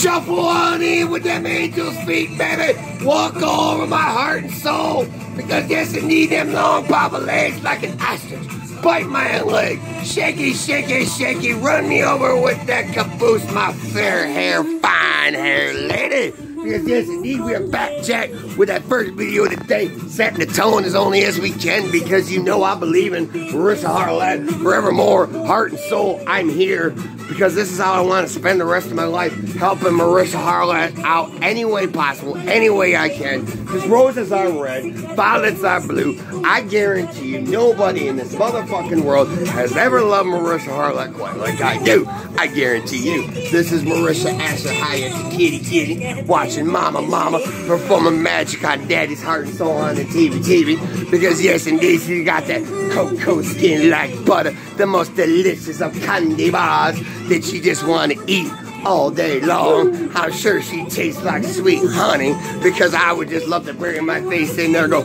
Shuffle on in with them angels' feet, baby. Walk all over my heart and soul. Because yes, indeed, them long papa legs like an ostrich. Bite my leg. Shaky, shaky, shaky. Run me over with that caboose, my fair hair, fine hair lady. Because yes, indeed, we are back, Jack, with that first video of the day, setting the tone as only as we can, because you know I believe in Mehwish Hayat forevermore, heart and soul. I'm here because this is how I want to spend the rest of my life, helping Mehwish Hayat out any way possible, any way I can. Because roses are red, violets are blue. I guarantee you, nobody in this motherfucking world has ever loved Mehwish Hayat quite like I do. I guarantee you. This is Marissa Asher Hyatt, kitty kitty, watching Mama Mama performing magic on Daddy's heart and soul on the TV TV. Because yes, indeed, she got that cocoa skin like butter, the most delicious of candy bars that she just want to eat all day long. I'm sure she tastes like sweet honey because I would just love to bury my face in there and go,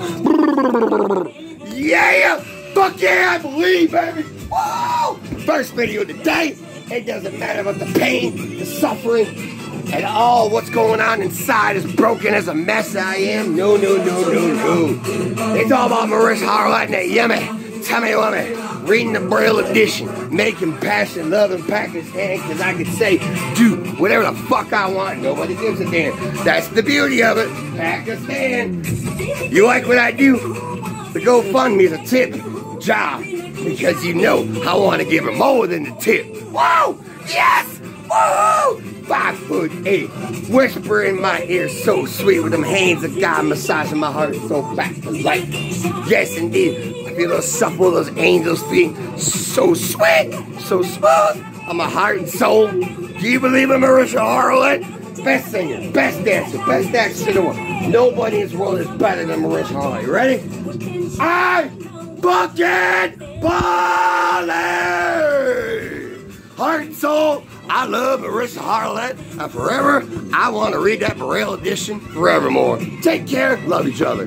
yeah, fuck yeah, I believe, baby. Whoa! First video of the day. It doesn't matter about the pain, the suffering, and all what's going on inside as broken as a mess I am. No, no, no, no, no. It's all about Mehwish Hayat and that yummy, tummy wummy, reading the Braille edition, making passion, love, and Pakistan, because I can say, do whatever the fuck I want. Nobody gives a damn. That's the beauty of it. Pakistan. You like what I do? The GoFundMe is a tip job because you know I want to give her more than the tip. Whoa! Yes! Whoa! Five foot eight, whisper in my ear so sweet with them hands of God massaging my heart so back to life. Yes, indeed. I feel those supple, those angels' feet, so sweet, so smooth on my heart and soul. Do you believe in Mehwish Hayat? Best singer, best dancer, best actress in the world. Nobody in this world is better than Mehwish Hayat. Ready? I bucket Bali! Heart and soul, I love Mehwish Hayat, and forever, I want to read that Braille edition forevermore. Take care, love each other.